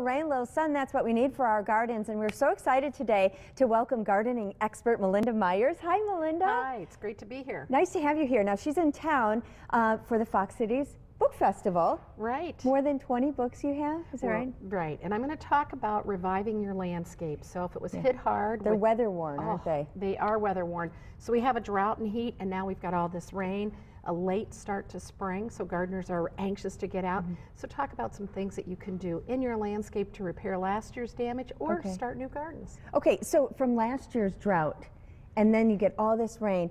Rain, little sun, that's what we need for our gardens. And we're so excited today to welcome gardening expert Melinda Myers. Hi, Melinda. Hi, it's great to be here. Nice to have you here. Now, she's in town uh, for the Fox Cities Book Festival. Right. More than 20 books you have, is that Well, right? Right. And I'm going to talk about reviving your landscape. So if it was hit hard, They're with- weather worn, aren't Oh, they? They are weather worn. So we have a drought and heat, and now we've got all this rain, a late start to spring, so gardeners are anxious to get out. Mm-hmm. So talk about some things that you can do in your landscape to repair last year's damage or Okay. start new gardens. Okay, so from last year's drought, and then you get all this rain,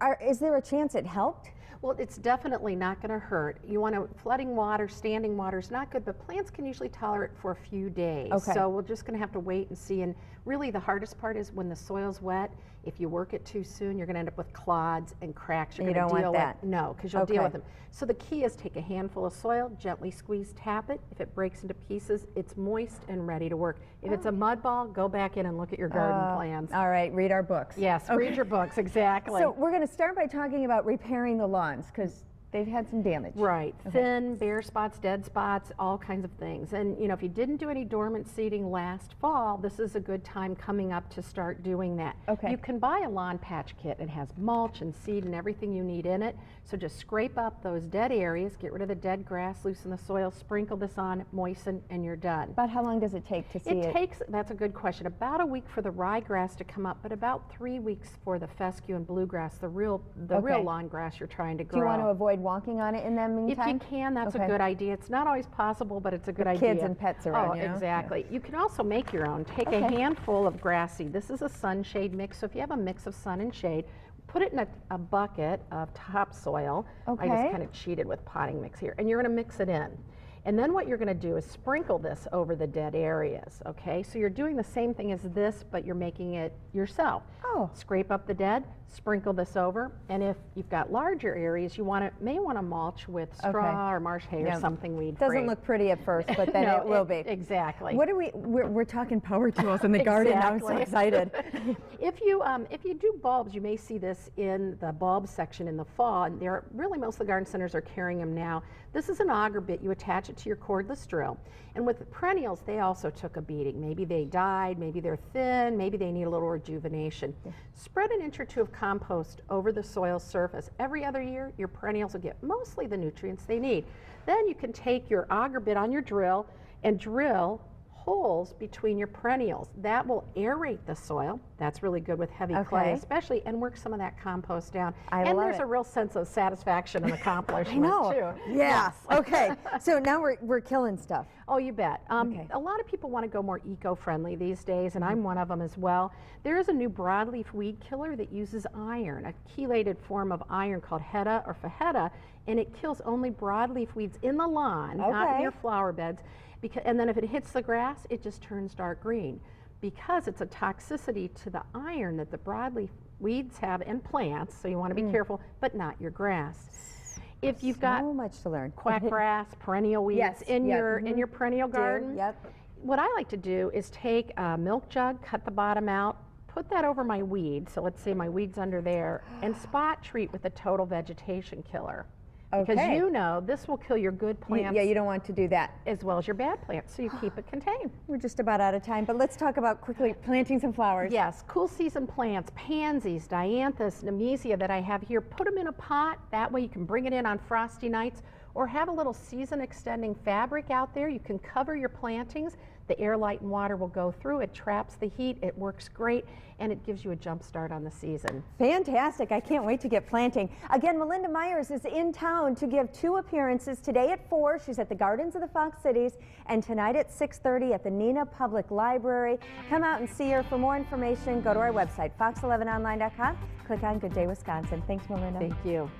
are, is there a chance it helped? Well, it's definitely not going to hurt. You want to flooding water, standing water is not good, but plants can usually tolerate it for a few days. Okay. So we're just going to have to wait and see. And really, the hardest part is when the soil's wet. If you work it too soon, you're going to end up with clods and cracks. You're You going don't to want deal that. with no, because you'll deal with them. So the key is take a handful of soil, gently squeeze, tap it. If it breaks into pieces, it's moist and ready to work. If it's a mud ball, go back in and look at your garden Uh, plans. All right, read our books. Yes, okay. read your books exactly. So we're going to start by talking about repairing the because they've had some damage. Right, thin, bare spots, dead spots, all kinds of things. And you know, if you didn't do any dormant seeding last fall, this is a good time coming up to start doing that. Okay. You can buy a lawn patch kit. It has mulch and seed and everything you need in it. So just scrape up those dead areas, get rid of the dead grass, loosen the soil, sprinkle this on, moisten, and you're done. About how long does it take to see It it? takes, that's a good question, about a week for the ryegrass to come up, but about three weeks for the fescue and bluegrass, the real, the real lawn grass you're trying to grow. Do you want to avoid walking on it in that meantime? If you can, that's Okay. a good idea. It's not always possible, but it's a good With idea. kids and pets are around, Oh, you know? exactly. You can also make your own. Take a handful of grassy. This is a sunshade mix. So if you have a mix of sun and shade, put it in a, a bucket of topsoil. Okay. I just kind of cheated with potting mix here. And you're going to mix it in. And then what you're going to do is sprinkle this over the dead areas, okay? So you're doing the same thing as this, but you're making it yourself. Oh. Scrape up the dead, sprinkle this over, and if you've got larger areas, you want to may want to mulch with straw or marsh hay Yeah. or something weed Doesn't free. look pretty at first, but then No, it will be. Exactly. What are we? We're, we're talking power tools in the garden. I'm so excited. if you um, if you do bulbs, you may see this in the bulb section in the fall. And they're really most of the garden centers are carrying them now. This is an auger bit. You attach it to your cordless drill. And with the perennials, they also took a beating. Maybe they died. Maybe they're thin. Maybe they need a little rejuvenation. Spread an inch or two of compost over the soil surface. Every other year, your perennials will get mostly the nutrients they need. Then you can take your auger bit on your drill and drill holes between your perennials. That will aerate the soil. That's really good with heavy clay, especially, and work some of that compost down. I and there's it. a real sense of satisfaction and accomplishment I know. too. Yes. okay. So now we're we're killing stuff. Oh, you bet. Um, Okay. A lot of people want to go more eco-friendly these days, and I'm one of them as well. There is a new broadleaf weed killer that uses iron, a chelated form of iron called HEDTA or FeHEDTA, and it kills only broadleaf weeds in the lawn, not Okay. in your flower beds. Because, and then if it hits the grass, it just turns dark green because it's a toxicity to the iron that the broadleaf weeds have and plants. So you want to be careful, but not your grass. If you've got so much to learn. quackgrass, perennial weeds Yes, in yeah, your in mhm. your perennial garden. Yep. What I like to do is take a milk jug, cut the bottom out, put that over my weed. So let's say my weed's under there, and spot treat with a total vegetation killer. Because you know this will kill your good You- plants yeah, you don't want to do that. as well as your bad plants, so you keep it contained. We're just about out of time, but let's talk about quickly planting some flowers. Yes, cool season plants, pansies, dianthus, nemesia that I have here, put them in a pot. That way you can bring it in on frosty nights or have a little season extending fabric out there. You can cover your plantings. The air, light, and water will go through. It traps the heat. It works great, and it gives you a jump start on the season. Fantastic. I can't wait to get planting. Again, Melinda Myers is in town to give two appearances today at 4. She's at the Gardens of the Fox Cities and tonight at 6:30 at the Neenah Public Library. Come out and see her. For more information, go to our website fox11online.com. Click on Good Day Wisconsin. Thanks, Melinda. Thank you.